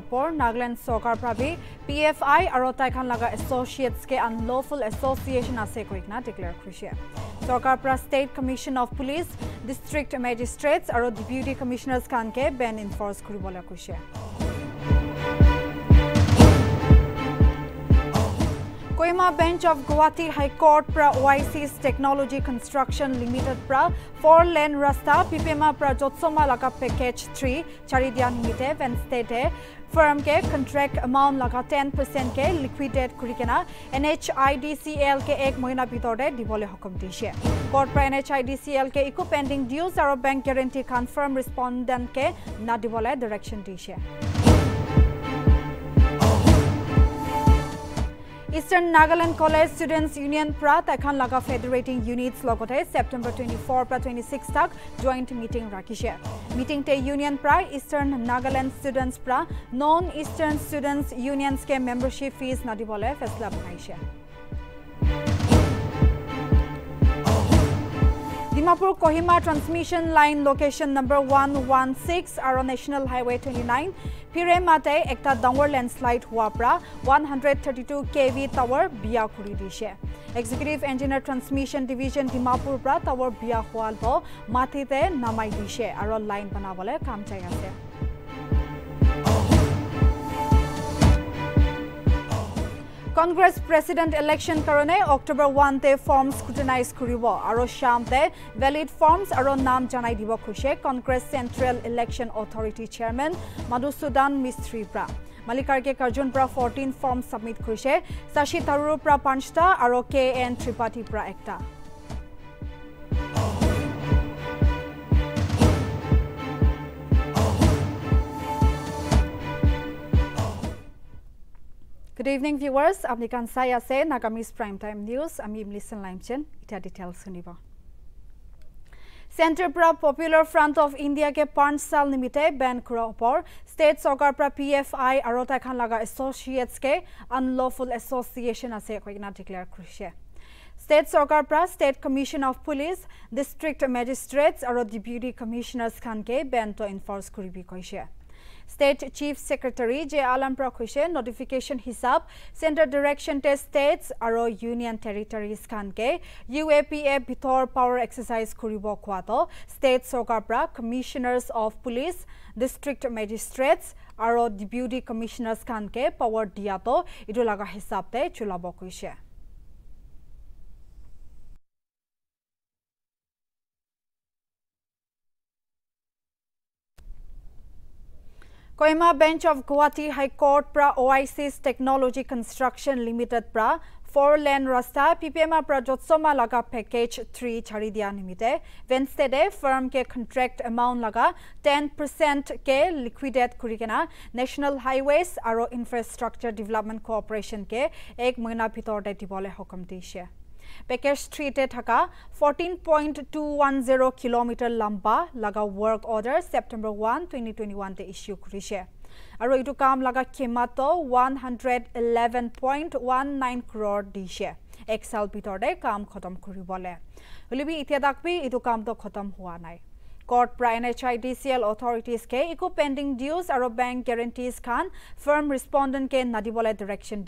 ওপৰ নাগালেণ্ড চৰকাৰ প্ৰাবী P F আই আৰু তাইখান লগা এছ'চিয়েটছকে আনলফুল এছ'চিয়েশ্যন আছে কৈ কিনা ডিক্লেয়াৰ কৰিছে। চৰকাৰ পৰা state commission of police district magistrates আৰু ডেপুটি কমিশ্যনাৰ্ছ খানকে বেন ইনফৰ্চ কৰিবলৈ কৈছে। Kohima Bench of Guwahati High Court pra OIC's Technology Construction Limited pra four lane rasta PPMA pra Jotsoma laka package 3 chari dia nimite Wednesday te firm ke contract amount laka 10% ke liquidate kurikena NHIDCL ke ek mohina bitor de dibole hukum dishe court pra NHIDCL ke iku pending dues aro bank guarantee confirm respondent ke na dibole direction dishe eastern Nagaland college students union পৰা এখন লগা federating units লগতে September twenty four পৰা twenty six তাক joint meeting ৰাখিছে। মিটিংতে union পৰা eastern Nagaland students পৰা নন ইষ্টাৰ্ণ ষ্টুডেণ্টছ ইউনিয়নছকে মেম্বাৰশ্বিপ ফিজ নাদিবলৈ ফেচলা বনাইছে। Dimapur Kohima transmission line location number one one six আৰু নেশ্যনেল হাইৱে টুৱেণ্টি নাইন ফিৰে মাতে এটা ডাঙৰ লেণ্ডশ্লাইড হোৱাৰ পৰা one hundred thirty two K V tower বিয়া কৰি দিছে executive engineer transmission division Dimapur পৰা টাৱাৰ বিয়া হোৱাৰ মাটিতে নামাই দিছে আৰু লাইন বনাবলৈ কাম চাই আছে কংগ্ৰেছ প্ৰেচিডেণ্ট ইলেকশ্যন কাৰণে অক্টোবৰ ওৱানতে ফৰ্ম স্ক্ৰুটিনাইজ কৰিব আৰু শ্যামতে ভেলিড ফৰ্মছ আৰু নাম জনাই দিব খুজিছে Congress central election authority chairman Madhusudan মিস্ত্ৰীৰ পৰা মালিকাৰ্কে কাৰ্জুন পৰা ফৰ্টিন ফৰ্ম ছাবমিট কৰিছে শশী থাৰুৰৰ পৰা পাঁচটা আৰু কে এন ত্ৰিপাঠীৰ পৰা একটা ভিউৱাৰ্ছ আপুনি কাণ চাই আছে নাগামিজ প্ৰাইম টাইম নিউজ আমি ইমলিচন লাইমচেন এতিয়া ডিটেইলছ শুনিব চেণ্টাৰ পৰা পপুলাৰ ফ্ৰণ্ট অফ ইণ্ডিয়াকে পাঁচ চাল নিমিত্তে বেন কৰাৰ ওপৰ ষ্টেট চৰকাৰৰ পৰা পি এফ আই আৰু এখন লগা এছ'চিয়েটছকে আনলফুল এছ'চিয়েশ্যন আছে কৈ কিনা ডিক্লেয়াৰ কৰিছে ষ্টেট চৰকাৰৰ পৰা state commission of police district magistrates আৰু ডেপুটি কমিশ্যনাৰ্ছ খানকে বেনটো এনফৰ্চ কৰিবি কৈছে state chief secretary J Alam পৰা কৈছে নটিফিকেশ্যন হিচাপ চেণ্টাৰ ডিৰেকশ্যন টে ষ্টেটছ আৰু ইউনিয়ন টেৰিটৰিজ খানকে ইউ এ পি এ ভিতৰ পাৱাৰ এক্সাৰচাইজ কৰিব কোৱাটো ষ্টেট চৰকাৰৰ পৰা commissioners of police district magistrates আৰু ডেপুটি কমিশ্যনাৰ্ছ খানকে পাৱাৰ দিয়াটো এইটো লগা হিচাপতে চলাব Kohima Bench of Guwahati High Court pra OIC's Technology Construction Limited pra four lane rasta PPM pra jotsoma laga package 3 chari dia nimite Wednesday day firm ke contract amount laga 10% ke liquidate kurikena National Highways aro Infrastructure Development Corporation ke ek mahina bhitor de dibole hukum dishe zero' kilometre লম্বা লগা work order September one twenty twenty ওৱানতে issue কৰিছে আৰু এইটো কাম লগা ক্ষমাতো one hundred eleven point one nine crore দিছে এক চাল ভিতৰতে কাম খতম কৰিবলৈ হ'লেবি এতিয়া তাকবি এইটো কামটো খতম হোৱা নাই কৰ্ট পৰা N H I D C L অথৰিটিজকে একো পেণ্ডিং ডিউজ আৰু বেংক গেৰেণ্টিজ খান ফাৰ্ম ৰেছপণ্ডেণ্টকে নাদিবলৈ ডিৰেকশ্যন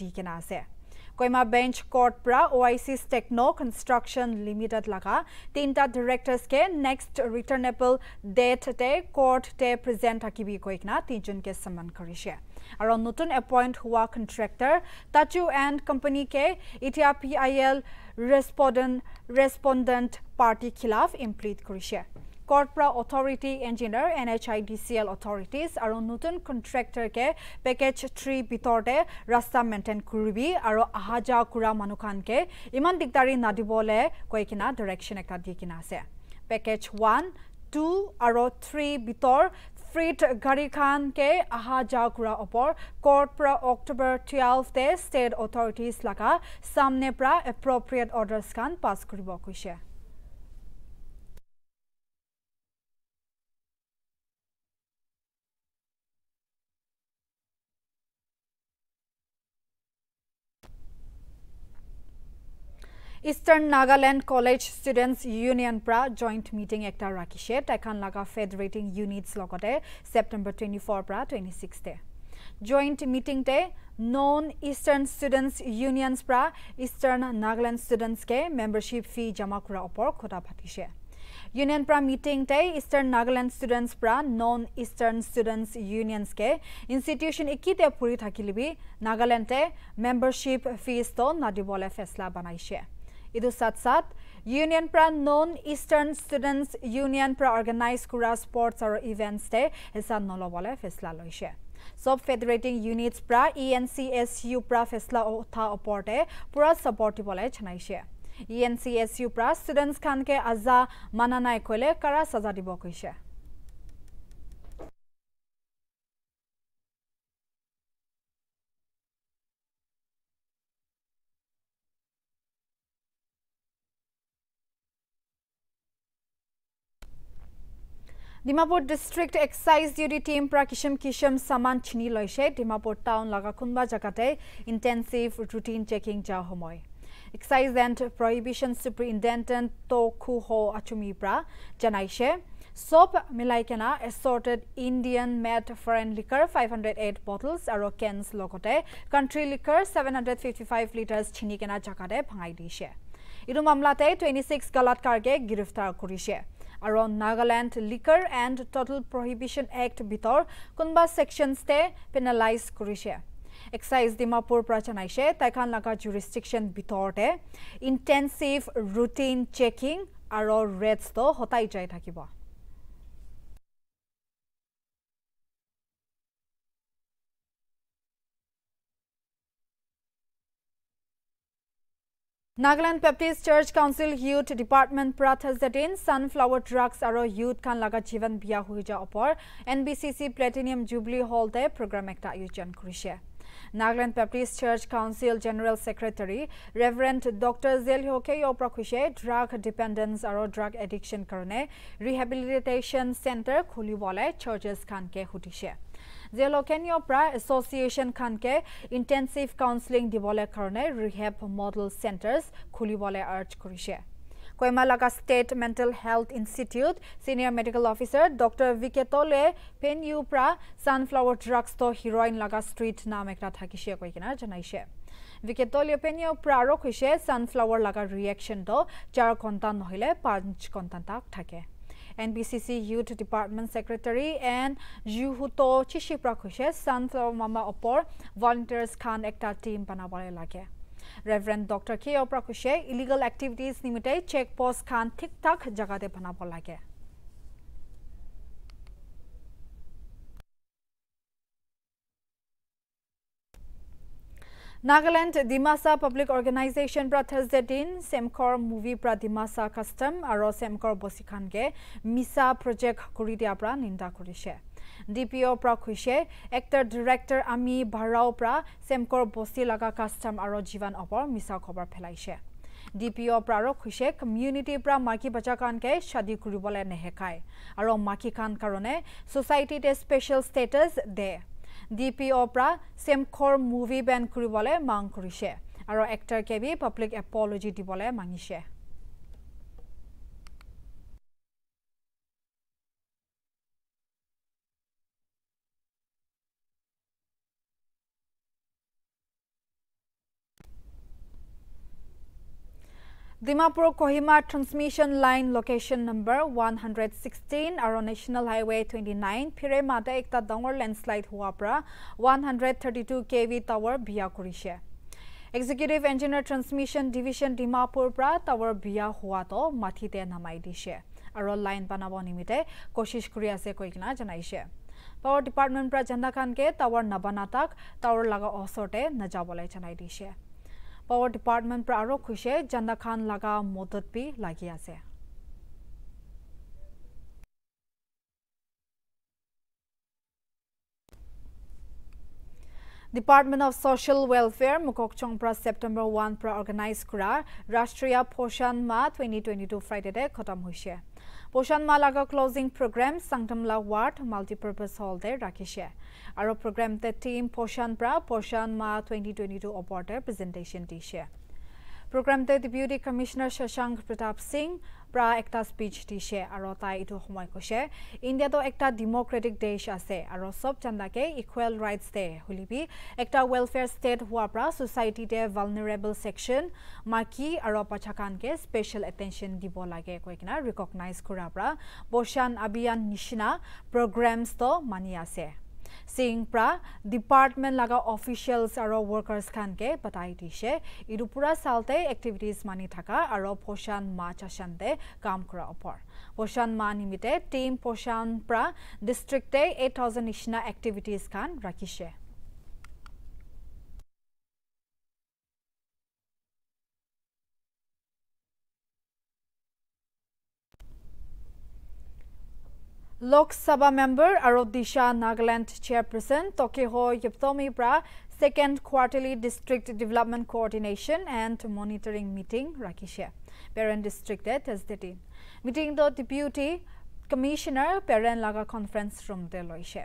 কিনে Bench Court pra OIC's Techno Construction Limited laga tinta directors ke next returnable date te court te present akibi koikna tinjun ke saman karishe aro notun appoint hua contractor Tachu and company ke itia PIL respondent respondent party khilaf implead karishe আৰু নতুন কণ্ট্ৰেক্টৰকে package three ভিতৰতে ৰাস্তা maintain কৰিবি আৰু অহা যোৱা কৰা মানুহখানকে ইমান দিগদাৰী নাদিবলৈ কৈ কিনা ডিৰেকশ্যন এটা দি কিনা আছে। পেকেজ ওৱান টু আৰু থ্ৰী ভিতৰ ফ্ৰীট গাড়ীখানকে অহা যোৱা কৰা ওপৰ কৰ্ট পৰা অক্টোবৰ টুৱেলভতে ষ্টেট অথৰিটিজ লগা চামনে পৰা এপ্ৰপ্ৰিয়েট অৰ্ডাৰ্ছখান পাছ কৰিব কৈছে। Eastern Nagaland college students union পৰা জইণ্ট মিটিং এটা ৰাখিছে তাইখান লগা ফেডাৰেটিং ইউনিটছ লগতে ছেপ্টেম্বৰ টুৱেণ্টি ফ'ৰ পৰা টুৱেণ্টি ছিক্সতে জইণ্ট মিটিংতে নন ইষ্টাৰ্ণ ষ্টুডেণ্টছ ইউনিয়নছ পৰা ইষ্টাৰ্ণ নাগালেণ্ড ষ্টুডেণ্টছকে মেম্বাৰশ্বিপ ফি জমা কৰাৰ ওপৰত কথা পাতিছে ইউনিয়ন পৰা মিটিংতে ইষ্টাৰ্ণ নাগালেণ্ড ষ্টুডেণ্টছ পৰা নন ইষ্টাৰ্ণ ষ্টুডেণ্টছ ইউনিয়নছকে ইনষ্টিটিউশ্যন একিতে ফুৰি থাকিলিবি নাগালেণ্ডে মেম্বাৰশ্বিপ ফিজটো নাদিবলৈ ফেচলা বনাইছে সাথ ইউনিয়ন পৰা নন ইষ্টাৰ্ণ ষ্টুডেণ্টছ ইউনিয়ন পৰা অৰ্গেনাইজ কৰা স্পৰ্টছ আৰু ইভেণ্টছে হিচাপ নল'বলৈ ফেচলা লৈছে চব ফেডাৰেটিং ইউনিটছ পৰা E N C S U পৰা ফেচলা উঠা ওপৰতে পূৰা ছাপৰ্ট দিবলৈ জনাইছে E N C S U পৰা ষ্টুডেণ্টছ খানকে আজা মানা নাই কৈলে কাৰা চাজা দিব কৈছে Dimapur district excise duty team পৰা কিচম কিচম চামান চিনি লৈছে। ডিমাপুৰ টাউন লগা কোনোবা জেগাতে ইণ্টেনচিভ ৰুটিন চেকিং যোৱা সময়। Excise and prohibition superintendent Tokhu হ আচুমিৰ পৰা জনাইছে। চব মিলাই কেনা assorted Indian made foreign liquor five hundred eight bottles আৰু কেনছ লগতে country liquor seven hundred fifty five litres চিনি কেনা জেগাতে ভাঙাই দিছে। এইটো মামলাতে টুৱেণ্টি ছিক্স গালাৎকাৰকে গ্ৰেপ্তাৰ কৰিছে। আৰু Nagaland liquor and total prohibition act ভিতৰ কোনোবা ছেকশ্যনছতে পেনেলাইজ কৰিছে। এক্সাইজ ডিমাপুৰ পৰা জনাইছে তাইখান লগা জুৰিষ্টিকশ্যন ভিতৰতে ইণ্টেনচিভ ৰুটিন চেকিং আৰু ৰেডছটো হতাই যাই থাকিব। Nagaland Baptist church council youth department পৰা থাৰ্ছডে দিন ছানফ্লাৱাৰ ড্ৰাগছ আৰু ইউথ খান লগা জীৱন বিয়া হৈ যোৱাৰ ওপৰত N B C C platinum jubilee হলতে programme এটা আয়োজন কৰিছে। Nagaland Baptist church council general secretary reverend doctor gel হোকে প্ৰখুছে ড্ৰাগ ডিপেণ্ডেঞ্চ আৰু ড্ৰাগ এডিকশ্যন কাৰণে ৰিহেবিলিটেশ্যন চেণ্টাৰ যে লোকেনীয় পৰা এছ'চিয়েশ্যন খানকে ইণ্টেনচিভ কাউন্সিলিং দিবলৈ কাৰণে ৰিহেব মডেল চেণ্টাৰ্ছ খুলিবলৈ আৰ্জ কৰিছে। কৈমালাকা state mental health institute senior medical officer doctor ভিকেটলে পেন ইউ পৰা ছানফ্লাৱাৰ ড্ৰাগছটো হিৰইন লগা ষ্ট্ৰীট নাম এটা থাকিছে কৈ কিনে জনাইছে। ভিকেটলে পেনিয় পৰা আৰু কৈছে ছানফ্লাৱাৰ লগা ৰিয়েকশ্যনটো চাৰ ঘণ্টা নহ'লে পাঁচ ঘণ্টা তাক থাকে। NBCC Youth Department Secretary and Juhuto Chishipra Kushe Sunflower Mama Opor volunteers Khan Ekta team Panabale Lake. Reverend Dr. K. Opra Kushe illegal activities nimite check post Khan Tik Tak Jagade Panabole. Nagaland Dimasa public organisation পৰা Thursday দিন চেমকৰ movie পৰা Dimasa custom আৰু চেমকৰ বছিখানকে মিছা project কৰি দিয়াৰ পৰা নিন্দা কৰিছে ডি পি অ'ৰ পৰা কৈছে এক্টৰ ডিৰেক্টৰ আমি ভাড়াও পৰা চেমকৰ বস্তি লগা কাষ্টম আৰু জীৱন অপৰ মিছা খবৰ পেলাইছে ডি পি অ'ৰ পৰা আৰু কৈছে কমিউনিটিৰ পৰা মাইকী বাচ্চাকানকে শ্বাদী কৰিবলৈ নেহেকায় আৰু মাইকীখান কাৰণে ছ'চাইটিতে স্পেচিয়েল ষ্টেটাছ দে ডি পি অ' পৰা চেমখৰ মুভি বেন কৰিবলৈ মাং কৰিছে আৰু actor K B public apology দিবলৈ মাঙিছে Dimapur Kohima transmission line location number one hundred sixteen আৰু নেশ্যনেল হাইৱে টুৱেণ্টি নাইন ফিৰে মাতে এটা ডাঙৰ লেণ্ডশ্লাইড হোৱাৰ পৰা one hundred thirty two K V tower বিয়া কৰিছে executive engineer transmission division Dimapur পৰা টাৱাৰ বিয়া হোৱাটো মাটিতে নামাই দিছে আৰু লাইন বনাব নিমিত্তে কচিছ কৰি আছে কৈ কিনে জনাইছে পাৱাৰ ডিপাৰ্টমেণ্ট পৰা জেন্দা খানকে টাৱাৰ নবনাতাক টাৱাৰ পাৱাৰ ডিপাৰ্টমেণ্ট পৰা আৰু কৈছে জান্দা খান লগা মদত বি লাগি আছে department of social welfare Mokokchung পৰা ছেপ্টেম্বৰ ওৱান পৰা অৰ্গেনাইজ কৰা ৰাষ্ট্ৰীয় পোষণ মাহ টুৱেণ্টি টুৱেণ্টি টু ফ্ৰাইডেতে খতম হৈছে পোষণ মাহ লগা ক্লজিং প্ৰগ্ৰেম চাংটমলা ৱাৰ্ড মাল্টিপাৰ্পাছ হলতে ৰাখিছে আৰু প্ৰগ্ৰেমতে টীম পোষণ পৰা Poshan Maah twenty twenty two ওপৰতে প্ৰেজেণ্টেশ্যন দিছে প্ৰগ্ৰামতে ডেপুটি কমিশ্যনাৰ শশাংক প্ৰতাপ সিং প্ৰা একটা স্পীচ দিছে আৰু তাই এইটো সময় কৈছে ইণ্ডিয়াতো একটা ডেমক্ৰেটিক দেশ আছে আৰু চব জানাকে ইকুৱেল ৰাইটছ দে বুলিবি একটা ৱেলফেয়াৰ ষ্টেট হোৱাৰ পৰা ছ'চাইটিতে ভালনাৰেবল ছেকশ্যন মাকি আৰু পাছাকানকে স্পেচিয়েল এটেনশ্যন দিব লাগে কৈ কিনে ৰিকগনাইজ কৰাৰ পৰা। বৰ্ষান আবিয়ান নিচিনা প্ৰগ্ৰেমছটো মানি আছে। ডিপাৰ্টমেণ্ট লগা অফিচিয়েলছ আৰু ৱৰ্কাৰ্ছ খানকে বটাই দিছে ইটো পুৰা চালতে এক্টিভিটিজ মানি থকা আৰু পোষণ মা চাচানতে কাম কৰা ওপৰ পোষণ মা নিমিত্তে টিম পোষণ প্ৰা ডিষ্ট্ৰিক্টে এইট থাউজেণ্ড নিচিনা এক্টিভিটিজ খান ৰাখিছে Lok Sabha member Arodisha Nagaland chairperson Tokeho Yiptomi Pra second quarterly district development coordination and monitoring meeting Rakisha Parent district at. Meeting the deputy commissioner parent laga conference room de loishe.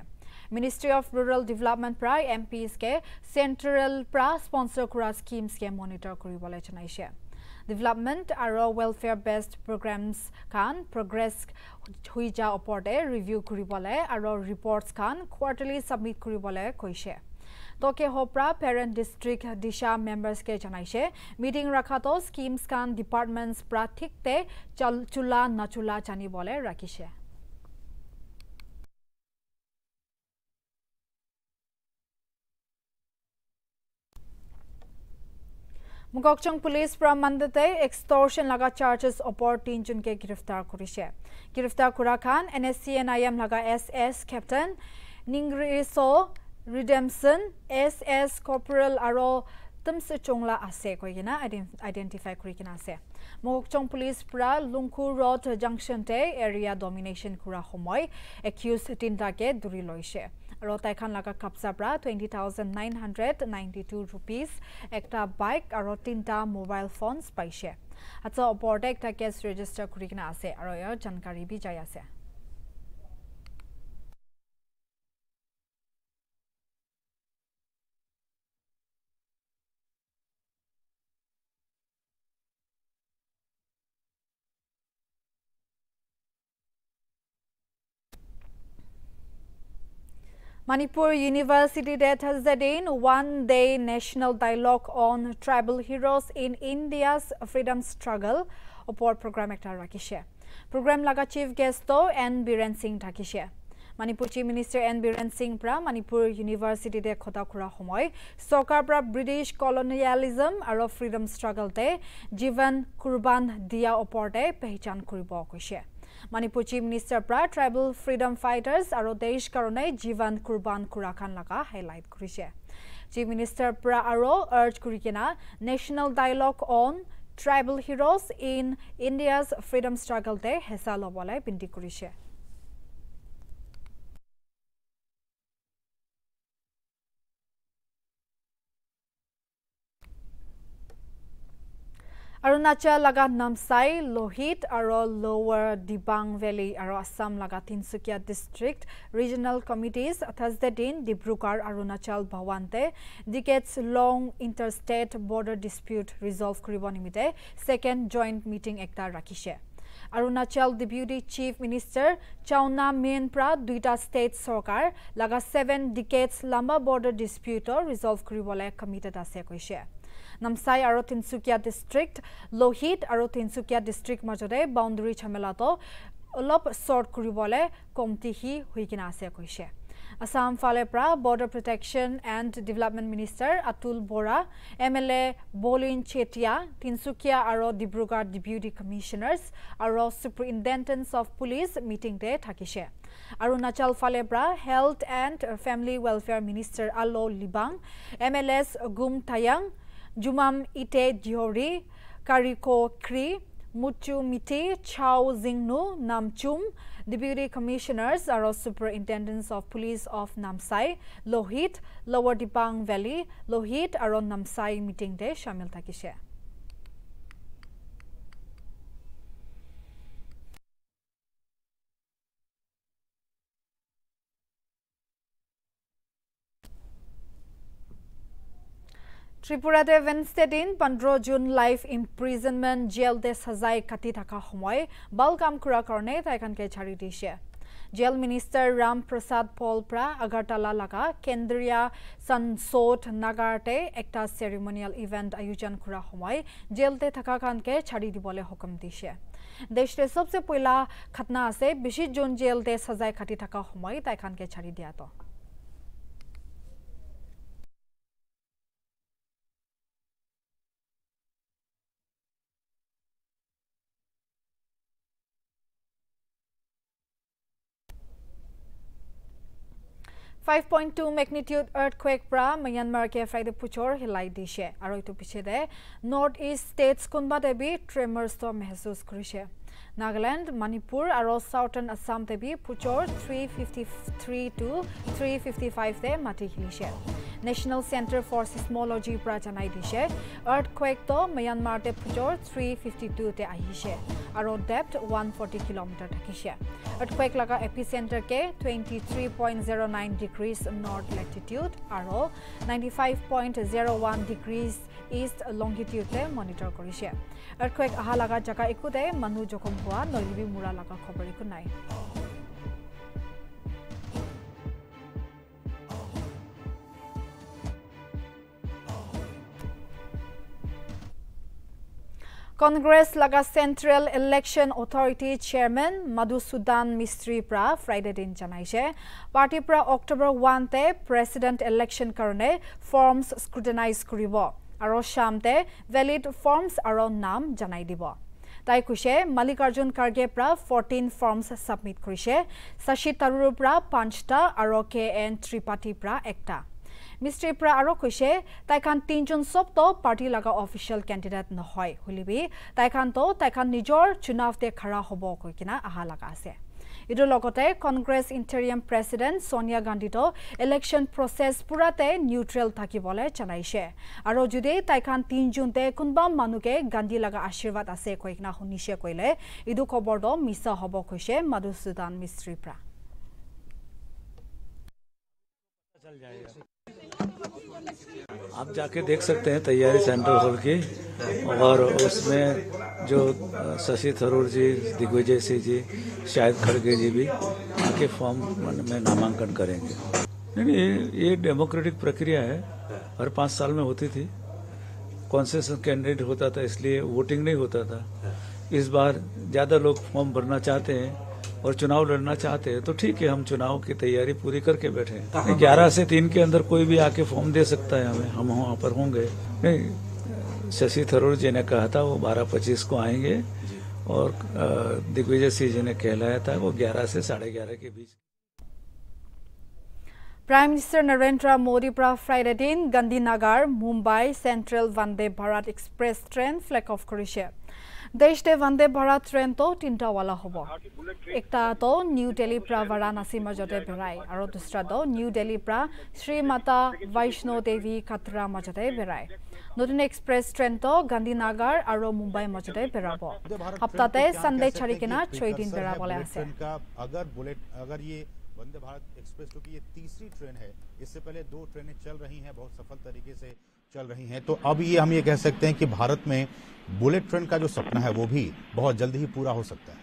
Ministry of Rural Development pra MPs ke central pra sponsor kura schemes ke monitor development আৰু welfare best programmes খান progress হৈ যোৱা ওপৰতে review কৰিবলৈ আৰু reports খান quarterly submit কৰিবলৈ কৈছে তকে হপৰা পেৰেণ্ট ডিষ্ট্ৰিক্ট দিশা মেম্বাৰ্ছকে জনাইছে মিটিং ৰখাতো স্কিমছ খান ডিপাৰ্টমেণ্টছ পৰা ঠিকতে চোলা নচোলা জানিবলৈ ৰাখিছে মুগকচং পুলিচ পৰা মান্দতে এক্সটৰ্শন লগা চাৰ্জেছ ওপৰ তিনিজনকে গ্ৰেপ্তাৰ কৰিছে গ্ৰেপ্তাৰ কৰা খান N S C N I M লগা এছ এছ কেপ্টেইন নিংৰিছ ৰিডেমছন এছ এছ কৰ্পৰেল আৰু তমছে চংলা আছে কৈ কিনে আইডেণ্টিফাই কৰি কিনে আছে মুগকচং পুলিচ পৰা লুংখু ৰড জাংচনতে এৰিয়া ডমিনেশ্যন কৰা সময় একিউজ তিনিটাকে ধৰি লৈছে twenty thousand nine hundred ninety two rupees একটা বাইক আৰু তিনিটা মোবাইল ফোনছ পাইছে। আচ্ছা ওপৰতে একটা কেছ ৰেজিষ্টাৰ কৰি কিনে আছে আৰু ইয়াৰ জানকাৰী বি যাই আছে। Manipur University that has in one day national dialogue on tribal heroes in India's freedom struggle opor program ekta rakhishe. Program laga chief guest to N. Biren Singh thakishe. Manipur Chief Minister N. Biren Singh pra Manipur University de khota kura homoy sarkar pra British colonialism aro freedom struggle te jivan kurban dia opor te Manipur chief minister পৰা tribal freedom fighters আৰু দেশ কাৰণে জীৱন কুৰ্বান কুৰাখান লগা highlight কৰিছে। Chief minister পৰা আৰু urge কৰি কিনা national dialogue on tribal heroes in India's freedom ষ্ট্ৰাগলতে হেঁচা ল'বলৈ বিনতি কৰিছে। নামচাই লোহিত আৰু লোৱাৰ দিবাং ভেলী আৰু আছাম লগা Tinsukia district regional committees Thursday দিন Dibrugarh Arunachal ভৱান্তে decades long interstate border dispute resolve কৰিব নিমিত্তে ছেকেণ্ড জইণ্ট মিটিং এটা ৰাখিছে Arunachal deputy chief minister Chowna Mein পৰা দুইটা ষ্টেট চৰকাৰ লগা ছেভেন ডিকেটছ লাম্বা বৰ্ডাৰ ডিছপিউটৰ ৰিজল্ভ কৰিবলৈ কমিটেড আছে কৈছে নামচাই আৰু তিনিচুকীয়া ডিষ্ট্ৰিক্ট লোহিত আৰু তিনিচুকীয়া ডিষ্ট্ৰিক্ট মাজতে বাউণ্ডেৰী ঝামেলাটো অলপ শ্বৰ্ট কৰিবলৈ কমতিহি হৈ কিনে আছে কৈছে। আছাম ফালে পৰা border protection and development minister Atul Bora M L A Bolin Chetia Tinsukia আৰু ডিব্ৰুগড় ডেপুটি কমিশ্যনাৰ্ছ আৰু ছুপাৰিণ্টেণ্ডেণ্টছ অফ পুলিচ মিটিংতে থাকিছে। অৰুণাচল ফালে পৰা health and family welfare minister Alo Libang M L S গুম থায়াং Jumam Ite Diori, Kariko Kri, Mutu Miti, Chao Zingnu, Namchum, Deputy Commissioners are Superintendents of Police of Namsai, Lohit, Lower Dipang Valley, Lohit are Namsai meeting day, Shamil Takishe. ত্ৰিপুৰাতে দিন পোন্ধৰ June life imprisonment jail দে চাজাই কাটি থকা সময় বাল কাম কৰাৰ কাৰণে তাইখানকে ছাৰি দিছে। জেল মিনিষ্টাৰ ৰাম প্ৰসাদ পলপ্ৰা আগৰতলা লগা কেন্দ্ৰীয় সংসদ নাগাৰতে এটা চেৰিমনিয়েল ইভেণ্ট আয়োজন কৰাৰ সময় জেলতে থকা খানকে ছাৰি দিবলৈ হুকুম দিছে। দেশতে সবচে পহিলা ঘটনা আছে বেছি জুন জেলতে চাজাই কাটি থকা সময় তাইখানকে ছাৰি দিয়াটো। 5.2 magnitude earthquake pra Myanmar ke Friday puchor hilai dishe aro itu piche de north east states kunba debi tremors to mehsus kurise Nagaland, Manipur aro southern Assam debi puchor 353 to 355 de mati hilishe National Center for Seismology pra janai dishe earthquake to Myanmar de puchor 352 te ahishe aro depth 140 km thakishe earthquake laga epicenter ke 23.09 degrees north latitude aro 95.01 degrees east লংগিটিউডে monitor কৰিছে earthquake অহা লগা জেগা একোতে মানুহ জখম হোৱা নৈলিবি মূৰা লগা খবৰ একো নাই কংগ্ৰেছ লগা central election authority chairman Madhusudan মিস্ত্ৰীৰ পৰা ফ্ৰাইডে দিন জনাইছে পাৰ্টীৰ পৰা অক্টোবৰ ওৱানতে প্ৰেচিডেণ্ট ইলেকশ্যন কাৰণে ফৰ্মছ স্ক্ৰুটিনাইজ কৰিব aro shamte valid forms aro nam janai dibo তাই কৈছে মালিকাৰ্জুন খাৰ্গে পৰা ফৰ্টিন ফৰ্মছ ছাবমিট কৰিছে। শশী থাৰুৰৰ পৰা পাঁচটা আৰু কে এন ত্ৰিপাঠীৰ পৰা একটা। মিস্ত্ৰীৰ পৰা আৰু কৈছে তাইখান তিনিজন চবতো পাৰ্টি লগা অফিচিয়েল কেণ্ডিডেট নহয় শুনিবি তাইখানতো তাইখান নিজৰ চুনাৱতে খাৰা হ'ব কৈ কিনে অহা লগা আছে। ইটোৰ লগতে কংগ্ৰেছ ইণ্টেৰিয়াম প্ৰেচিডেণ্ট ছোনিয়া গান্ধীতো ইলেকশ্যন প্ৰচেছ পূৰাতে নিউট্ৰেল থাকিবলৈ জনাইছে। আৰু যদি তাইখান তিনিজনতে কোনোবা মানুহকে গান্ধী লগা আশীৰ্বাদ আছে কৈ কিনে শুনিছে কৈলে ইটো খবৰটো মিছা হ'ব কৈছে মধুসূদন মিস্ত্ৰীৰ পৰা आप जाके देख सकते हैं तैयारी सेंटर हॉल की। और उसमें जो शशि थरूर जी, दिग्विजय सिंह जी शायद खड़गे जी भी आके फॉर्म में नामांकन करेंगे। नहीं नहीं ये डेमोक्रेटिक प्रक्रिया है। हर पाँच साल में होती थी। कॉन्सेशन कैंडिडेट होता था, इसलिए वोटिंग नहीं होता था। इस बार ज़्यादा लोग फॉर्म भरना चाहते हैं। और चुनाव लड़ना चाहते हैं तो ठीक है हम चुनाव की तैयारी पूरी करके बैठे हैं। ग्यारह से तीन के अंदर कोई भी आके फॉर्म दे सकता है हमें हम वहाँ पर होंगे। नहीं शशि थरूर जी ने कहा था वो बारह पच्चीस को आएँगे और दिग्विजय सिंह जी ने कहलाया था वो ग्यारह से साढ़े ग्यारह के बीच। प्राइम मिनिस्टर नरेंद्र मोदी पर फ्राइडे दिन Gandhinagar Mumbai central Vande Bharat express train flag off करिছে দেশতে বন্দে ভাৰত ট্ৰেইনটো তিনিটাৱালা হ'ব একটাটো নিউ দিল্লীৰ পৰা বাৰাণসীৰ মাজতে বেৰাই আৰু দুসৰাটো নিউ দিল্লীৰ পৰা শ্ৰীমাতা বৈষ্ণো দেৱী কাটৰাৰ মাজতে বেৰাই নতুন এক্সপ্ৰেছ ট্ৰেইনটো গান্ধীনগৰ আৰু মুম্বাইৰ মাজতে বেৰাব সপ্তাহতে চানডে চাৰি কিনা ছয়দিন বেৰাবলৈ আছে वंदे भारत एक्सप्रेस क्योंकि ये तीसरी ट्रेन है इससे पहले दो ट्रेनें चल रही हैं बहुत सफल तरीके से चल रही हैं तो अब ये हम ये कह सकते हैं कि भारत में बुलेट ट्रेन का जो सपना है वो भी बहुत जल्द ही पूरा हो सकता है।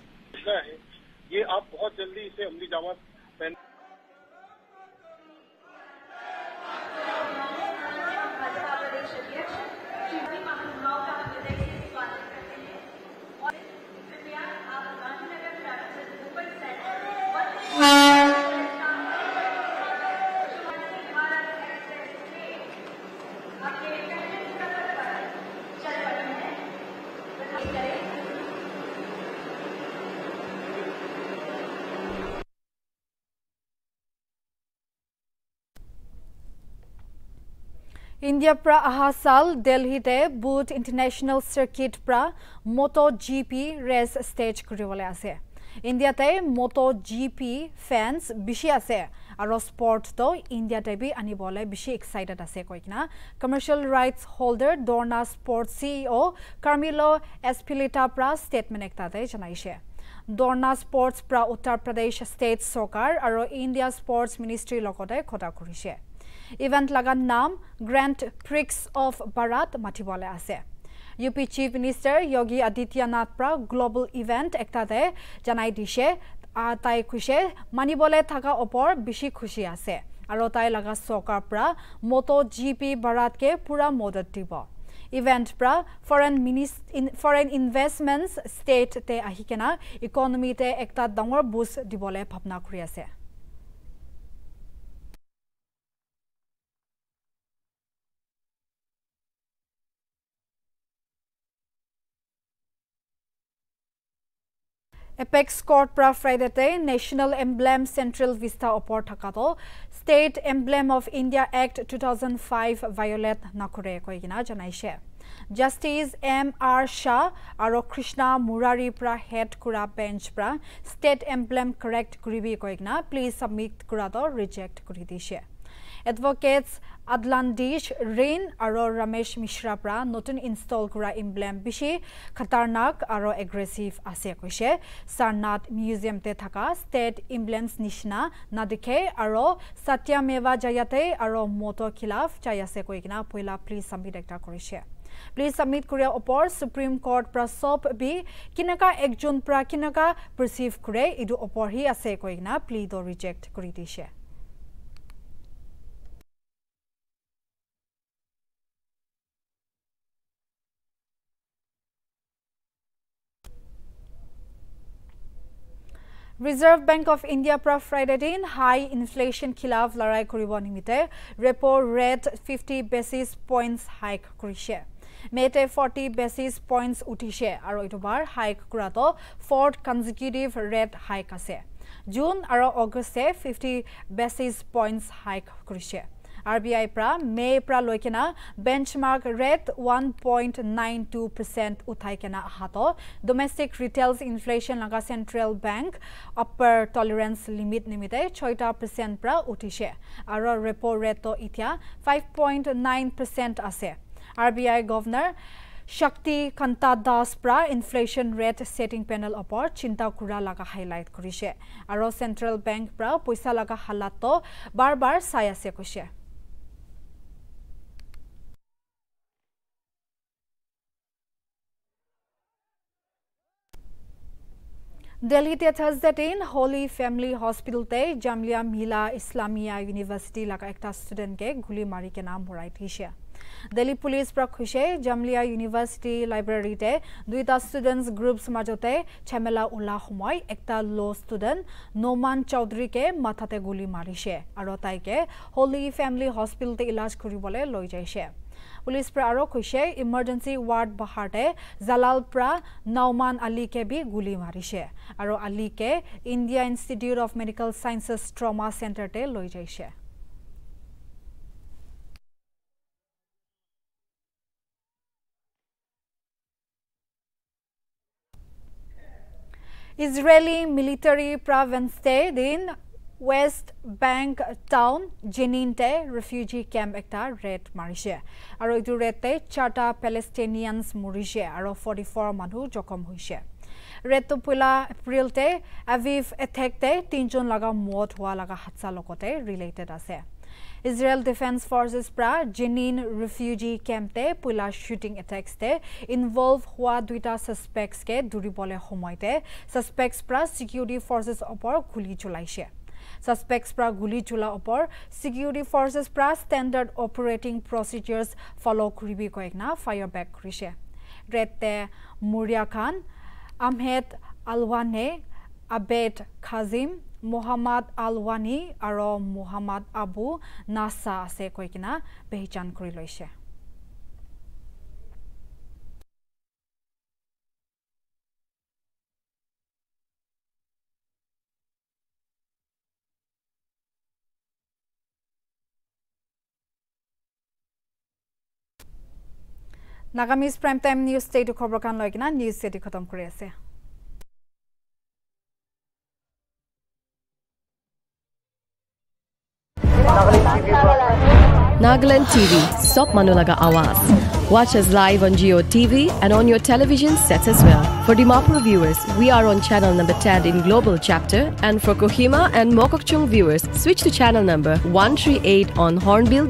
ये आप बहुत जल्दी इसे अमली जामत ইণ্ডিয়াৰ পৰা অহা চাল দিল্লীতে বুথ ইণ্টাৰনেশ্যনেল চাৰ্কিট পৰা moto G P race stage কৰিবলৈ আছে ইণ্ডিয়াতে মটো জি পি ফেন্স বেছি আছে আৰু স্পৰ্টটো ইণ্ডিয়াতে বি আনিবলৈ বেছি এক্সাইটেড আছে কৈ কিনা commercial rights holder Dorna sports C O' Carmelo Ezpeleta পৰা ষ্টেটমেণ্ট এটাতে জনাইছে দৰ্ণা স্পৰ্টছ পৰা উত্তৰ প্ৰদেশ ষ্টেট চৰকাৰ আৰু ইণ্ডিয়া স্পৰ্টছ মিনিষ্ট্ৰীৰ লগতে খটা কৰিছে ইভেণ্ট লগাৰ নাম গ্ৰেণ্ড প্ৰিক্স অফ বাৰাত মাতিবলৈ আছে। U P chief minister Yogi Adityanath পৰা গ্ল'বেল ইভেণ্ট এটাতে জনাই দিছে। তাই খুচে মানিবলৈ থকা ওপৰ বেছি খুচি আছে আৰু তাই লগা চৰকাৰ পৰা মটো জি পি বাৰাতকে পূৰা মদত দিব। ইভেণ্ট পৰা ফৰেন মিনিছ ফৰেন ইনভেষ্টমেণ্টছ ষ্টেটতে আহি কিনে ইকনমিতে এটা ডাঙৰ বুজ দিবলৈ ভাৱনা কৰি আছে। কৰ্ট পৰা ফ্ৰাইডেতে নেশ্যনেল এম্ব্লেম চেণ্ট্ৰেল ভিষ্টা ওপৰত থকাটো state emblem of India act two thousand five violate নকৰে কৈ কিনে জনাইছে জাষ্টিছ এম আৰ শ্বাহ আৰু কৃষ্ণা মুৰাৰীৰ পৰা হেড কৰা বেঞ্চ পৰা ষ্টেট এম্ব্লেম কাৰেক্ট কৰিবি কৈ কিনে প্লিজ ছাবমিট কৰাটো ৰিজেক্ট কৰি দিছে এডভকেটছ আদলানডিছ ৰেইন আৰু ৰমেশ মিশ্ৰাৰ পৰা নতুন ইনষ্টল কৰা ইমব্লেম বেছি খতৰনাক আৰু এগ্ৰেছিভ আছে কৈছে সাৰনাথ মিউজিয়ামতে থকা ষ্টেট ইমব্লেমছ নিচিনা নাদেখে আৰু সত্যামেৱা জয়াতে আৰু মতৰ খিলাফ যাই আছে কৈ কিনে পইলা প্লিজ ছাবমিট একটা কৰিছে প্লিজ ছাবমিট কৰাৰ ওপৰ সুপ্ৰিম কোৰ্ট পৰা চব বি কেনেকা একজন পৰা কেনেকা প্ৰিচিভ কৰে এইটো ওপৰহি আছে কৈ কিনে প্লিডো ৰিজেক্ট কৰি দিছে ৰিজাৰ্ভ বেংক অফ ইণ্ডিয়াৰ পৰা ফ্ৰাইডে দিন হাই ইনফ্লেশ্যন খিলাফ লৰাই কৰিব নিমিত্তে repo' rate fifty basis points hike কৰিছে মেটে ফৰ্টি বেচিছ পইণ্টছ উঠিছে আৰু এইটো বাৰ হাইক কৰাটো ফৰ্থ কনজিকিউটিভ ৰেট হাইক আছে জুন আৰু অগষ্টে ফিফটি বেচিছ পইণ্টছ হাইক কৰিছে পাৰ্চেণ্ট উঠাই কিনে অহাটো ডমেষ্টিক ৰিটেইলছ ইনফ্লেশ্যন লগা central bank upper tolerance limit নিমিত্তে ছয়টা পাৰ্চেণ্ট পৰা উঠিছে আৰু ৰেপ' ৰেটটো এতিয়া ফাইভ পইণ্ট নাইন পাৰ্চেণ্ট আছে R B I governor Shaktikanta Das পৰা ইনফ্লেশ্যন ৰেট ছেটিং পেনেল ওপৰত চিন্তা কৰা লগা হাইলাইট কৰিছে আৰু চেণ্ট্ৰেল বেংক পৰা পইচা লগা হালাতো বাৰ বাৰ চাই আছে কৈছে দিল্লীতে থাৰ্সডে দিন হোলি ফেমিলি হস্পিটেলতে জামলিয়া মিলা ইছলামিয়া ইউনিভাৰ্চিটি লগা একটা ষ্টুডেণ্টকে গুলি মাৰি কেনে মৰাই দিছে। দিল্লী পুলিচ পৰা কৈছে জামলিয়া ইউনিভাৰ্চিটি লাইব্ৰেৰীতে দুইটা ষ্টুডেণ্টছ গ্ৰুপছ মাজতে ঝেমেলা ওলা সময় একটা ল' ষ্টুডেণ্ট নোমান চৌধুৰীকে মাথাতে গুলি মাৰিছে আৰু তাইকে হোলি ফেমিলি হস্পিটেলতে ইলাজ কৰিবলৈ লৈ যাইছে। পুলিচ পৰা আৰু কৈছে, ইমাৰ্জেঞ্চি ৱাৰ্ড বাহাৰতে জালাল পৰা নওমান আলীকে বি গুলি মাৰিছে আৰু আলীকে India institute of medical sciences trauma চেণ্টাৰতে লৈ যাইছে। ইজৰাইলী মিলিটাৰী পৰা ৱেনছডে দিন ৱেষ্ট বেংক টাউন জেনিনতে ৰিফিউজি কেম্প এটা ৰেড মাৰিছে আৰু এইটো ৰেডতে চাৰিটা পেলেষ্টেনিয়ানছ মৰিছে আৰু ফৰ্টি ফ'ৰ মানুহ জখম হৈছে ৰেডটো পইলা এপ্ৰিলতে এভিভ এথেকতে তিনিজন লগা মত হোৱা লগা হাদছা লগতে ৰিলেটেড আছে ইজৰাইল ডিফেন্স ফৰ্চেছ পৰা জেনিন ৰিফিউজি কেম্পতে পইলা শ্বুটিং এটেক্সতে ইনভলভ হোৱা দুটা ছাছপেক্টছকে দৌৰিবলৈ সময়তে ছাছপেক্টছ পৰা ছিকিউৰিটি ফৰ্চেছ ওপৰত গুলী চলাইছে ছাছপেক্টছ পৰা গুলী চলা ওপৰ ছিকিউৰিটি ফৰ্চেছ পৰা ষ্টেণ্ডাৰ্ড অপাৰেটিং প্ৰচিডিউৰ্ছ ফ'ল' কৰিবি কয়েকনা ফায়াৰ বেক কৰিছে ৰেডতে মুৰিয়া খান আহমেদ আলৱানে আবেদ খাজিম মোহাম্মদ আলৱানী আৰু মোহাম্মদ আবু নাছা আছে কৈ কিনা পেহিচান কৰি লৈছে নাগামিজ প্ৰাইম টাইম নিউজ এইটো খবৰখন লৈ কিনে নিউজ চেটি খতম কৰি আছে Nakalimutan ko. Nagaland TV, Stop Manulaga Awas. Watch us live on Geo TV and on your television sets as well. For Dimapur viewers, we are on channel number 10 in Global Chapter, and for Kohima and Mokokchung viewers, switch to channel number 138 on Hornbill